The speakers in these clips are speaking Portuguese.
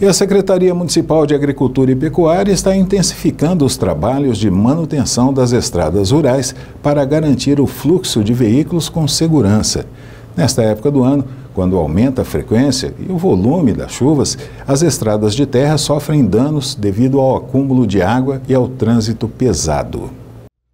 E a Secretaria Municipal de Agricultura e Pecuária está intensificando os trabalhos de manutenção das estradas rurais para garantir o fluxo de veículos com segurança. Nesta época do ano, quando aumenta a frequência e o volume das chuvas, as estradas de terra sofrem danos devido ao acúmulo de água e ao trânsito pesado.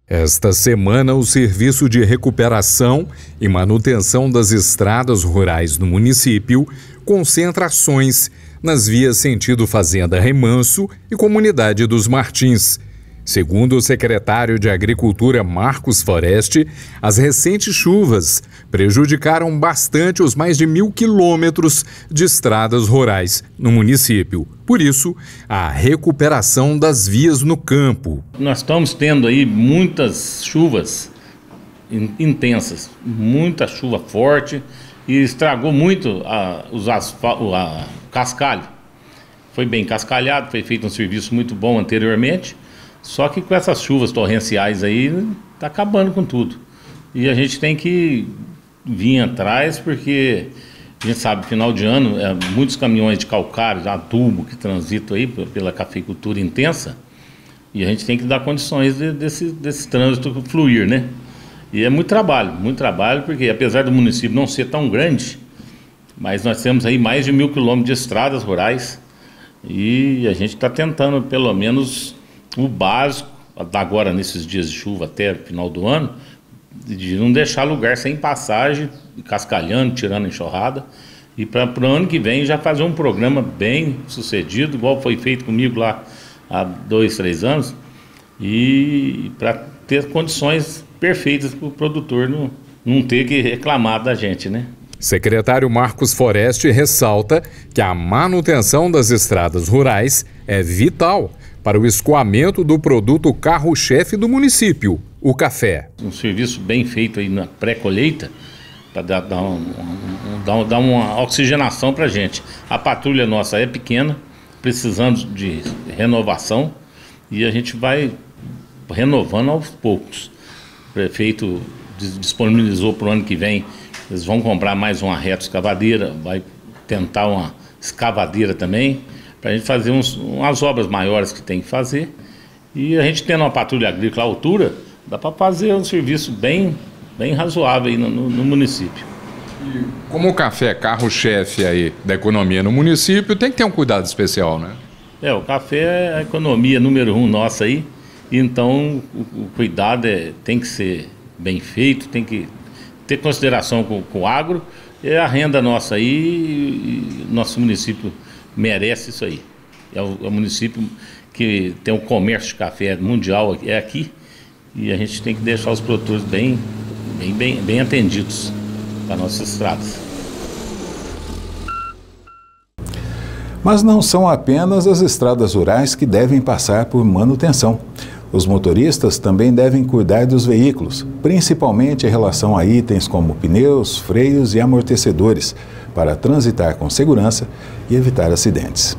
Esta semana, o Serviço de Recuperação e Manutenção das Estradas Rurais no município concentra ações nas vias sentido Fazenda Remanso e Comunidade dos Martins Segundo o secretário de Agricultura Marcos Foreste, as recentes chuvas prejudicaram bastante os mais de mil quilômetros de estradas rurais no município. Por isso, a recuperação das vias no campo. Nós estamos tendo aí muitas chuvas intensas, muita chuva forte e estragou muito a, os asfal, a cascalho. Foi bem cascalhado, foi feito um serviço muito bom anteriormente só que com essas chuvas torrenciais aí, tá acabando com tudo. E a gente tem que vir atrás, porque a gente sabe, final de ano, é, muitos caminhões de calcário, adubo que transitam aí pela cafeicultura intensa, e a gente tem que dar condições de, desse, desse trânsito fluir, né? E é muito trabalho, muito trabalho, porque apesar do município não ser tão grande, mas nós temos aí mais de mil quilômetros de estradas rurais e a gente está tentando, pelo menos, o básico, agora nesses dias de chuva até final do ano, de não deixar lugar sem passagem, cascalhando, tirando enxurrada. E para o ano que vem já fazer um programa bem sucedido, igual foi feito comigo lá há dois, três anos, e para ter condições perfeitas para o produtor não, não ter que reclamar da gente, né? Secretário Marcos Foreste ressalta que a manutenção das estradas rurais é vital para o escoamento do produto carro-chefe do município, o café. Um serviço bem feito aí na pré-colheita para dar, dar, um, dar, dar uma oxigenação para a gente. A patrulha nossa é pequena, precisando de renovação e a gente vai renovando aos poucos. O prefeito disponibilizou para o ano que vem, eles vão comprar mais uma reta escavadeira, vai tentar uma escavadeira também para a gente fazer uns, umas obras maiores que tem que fazer. E a gente tendo uma patrulha agrícola à altura, dá para fazer um serviço bem, bem razoável aí no, no, no município. E como o café é carro-chefe aí da economia no município, tem que ter um cuidado especial, né? É, o café é a economia número um nossa aí, então o, o cuidado é, tem que ser bem feito, tem que ter consideração com, com o agro, é a renda nossa aí, e, nosso município merece isso aí. É o, é o município que tem um comércio de café mundial é aqui e a gente tem que deixar os produtores bem, bem, bem, bem atendidos para nossas estradas. Mas não são apenas as estradas rurais que devem passar por manutenção. Os motoristas também devem cuidar dos veículos, principalmente em relação a itens como pneus, freios e amortecedores, para transitar com segurança e evitar acidentes.